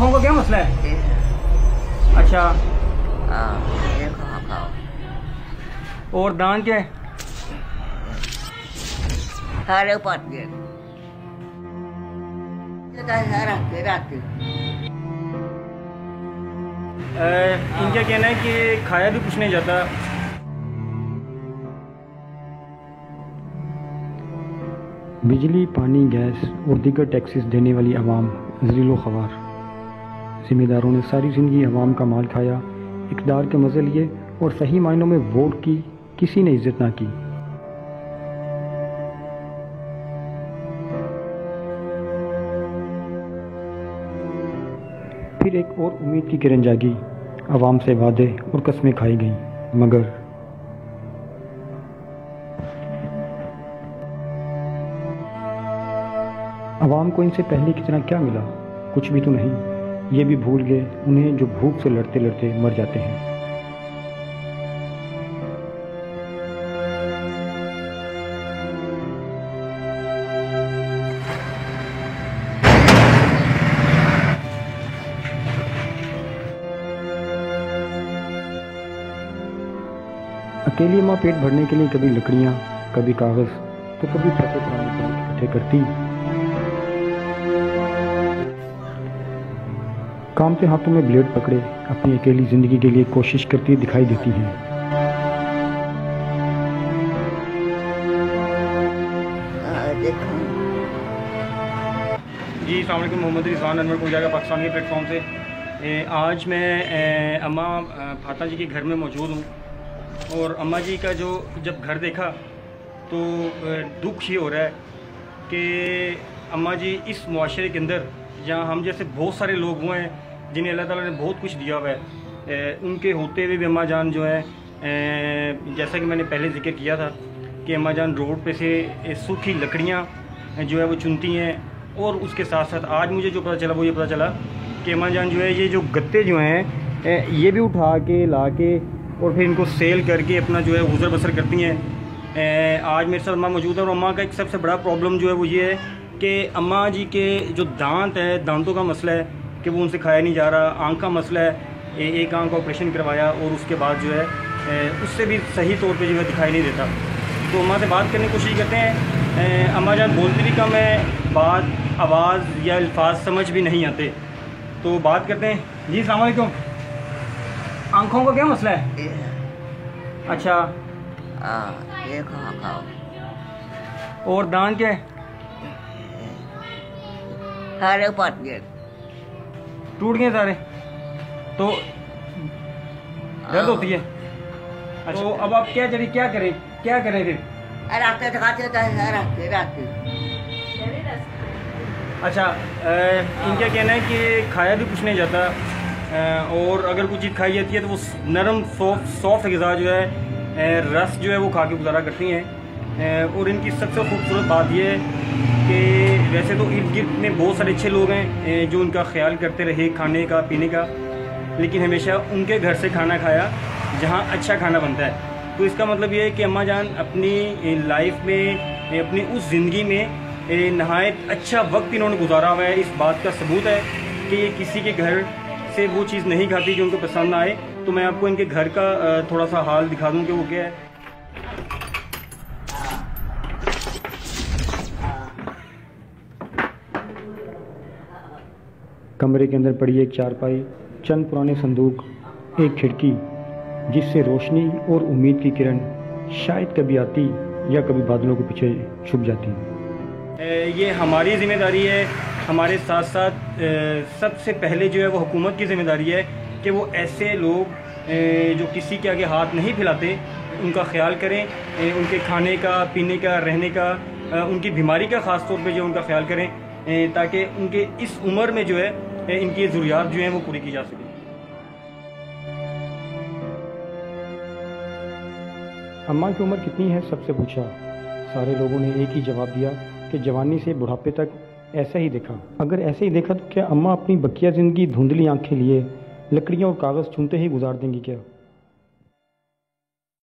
آنکھوں کا کیا مسئلہ ہے؟ اچھا۔ اور دان کے۔ سارے پاٹ گئے ان کا کہنا ہے کہ کھایا بھی کچھ نہیں جاتا۔ بجلی پانی گیس اور دیگر ٹیکسز دینے والی عوام ذلیل و خوار۔ ذمہ داروں نے ساری زندگی عوام کا مال کھایا، اقدار کے مزے لیے اور صحیح معنوں میں ووٹ کی کسی نے عزت نہ کی۔ پھر ایک اور امید کی کرن جاگی عوام سے وعدے اور قسمیں کھائی گئیں، مگر عوام کو ان سے پہلے کی طرح کیا ملا؟ کچھ بھی تو نہیں۔ یہ بھی بھول گئے انہیں جو بھوک سے لڑتے لڑتے مر جاتے ہیں۔ اکیلی ماں پیٹ بھرنے کے لیے کبھی لکڑیاں، کبھی کاغذ تو کبھی پیسے پرانے اکٹھے کرتی۔ کام کے ہاتھوں میں بلیڈ پکڑے، اپنی اکیلی زندگی کے لیے کوشش کرتی دکھائی دیتی ہیں۔ جی السلام علیکم، محمد رضوان انور کو گا پاکستانی پلیٹ فارم سے آج میں اماں فاتا جی کے گھر میں موجود ہوں۔ اور اماں جی کا جو جب گھر دیکھا تو دکھ یہ ہو رہا ہے کہ اماں جی اس معاشرے کے اندر جہاں ہم جیسے بہت سارے لوگ ہوئے ہیں جنہیں اللہ تعالیٰ نے بہت کچھ دیا ہوا ہے۔ ان کے ہوتے ہوئے بھی اماں جان جو ہے جیسا کہ میں نے پہلے ذکر کیا تھا کہ اماں جان روڈ پہ سے سوکھی لکڑیاں جو ہے وہ چنتی ہیں اور اس کے ساتھ ساتھ آج مجھے جو پتہ چلا، وہ یہ پتہ چلا کہ اماں جان جو ہے، یہ جو گتے جو ہیں یہ بھی اٹھا کے، لا کے اور پھر ان کو سیل کر کے اپنا جو ہے گزر بسر کرتی ہیں۔ آج میرے ساتھ اماں موجود ہے اور اماں کا ایک سب سے بڑا پرابلم جو ہے وہ یہ ہے کہ اماں جی کے جو دانت ہے دانتوں کا مسئلہ ہے کہ وہ ان سے کھایا نہیں جا رہا آنکھ کا مسئلہ ہے ایک آنکھ کا آپریشن کروایا اور اس کے بعد جو ہے اس سے بھی صحیح طور پہ جو ہے دکھائی نہیں دیتا۔ تو اماں سے بات کرنے کی کوشش کرتے ہیں۔ ہمارے جان بولتے بھی کم ہے بات آواز یا الفاظ سمجھ بھی نہیں آتے۔ تو بات کرتے ہیں۔ جی السلام علیکم۔ آنکھوں کا کیا مسئلہ ہے؟ اچھا۔ اور دان کیا ہے؟ ٹوٹ گئے سارے تو درد ہوتی ہے تو اب آپ کیا چلیں کیا کریں کیا کریں پھر اچھا ان کا کہنا ہے کہ کھایا بھی کچھ نہیں جاتا اور اگر کچھ چیز کھائی جاتی ہے تو وہ نرم سافٹ سافٹ غذا جو ہے رس جو ہے وہ کھا کے گزارا کرتی ہیں اور ان کی سب سے خوبصورت بات یہ ہے کہ ویسے تو ارد گرد میں بہت سارے اچھے لوگ ہیں جو ان کا خیال کرتے رہے کھانے کا، پینے کا۔ لیکن ہمیشہ ان کے گھر سے کھانا کھایا، جہاں اچھا کھانا بنتا ہے۔ تو اس کا مطلب یہ ہے کہ اماں جان اپنی لائف میں اپنی اس زندگی میں نہایت اچھا وقت انہوں نے گزارا ہوا ہے۔ اس بات کا ثبوت ہے کہ یہ کسی کے گھر سے وہ چیز نہیں کھاتی جو ان کو پسند نہ آئے۔ تو میں آپ کو ان کے گھر کا تھوڑا سا حال دکھا دوں کہ وہ کیا ہے۔ کمرے کے اندر پڑی ایک چارپائی، چند پرانے صندوق، ایک کھڑکی، جس سے روشنی اور امید کی کرن شاید کبھی آتی یا کبھی بادلوں کے پیچھے چھپ جاتی۔ یہ ہماری ذمہ داری ہے۔ ہمارے ساتھ ساتھ سب سے پہلے جو ہے وہ حکومت کی ذمہ داری ہے کہ وہ ایسے لوگ جو کسی کے آگے ہاتھ نہیں پھیلاتے، ان کا خیال کریں ان کے کھانے کا، پینے کا، رہنے کا ان کی بیماری کا خاص طور پہ جو ان کا خیال کریں تاکہ ان کے اس عمر میں جو ہے ان کی ضروریات جو ہیں وہ پوری کی جا سکے اماں کی عمر کتنی ہے سب سے پوچھا۔ سارے لوگوں نے ایک ہی جواب دیا کہ جوانی سے بڑھاپے تک ایسا ہی دیکھا۔ اگر ایسے ہی دیکھا تو کیا اماں اپنی بکیہ زندگی دھندلی آنکھیں لیے لکڑیاں اور کاغذ چھونتے ہی گزار دیں گی کیا؟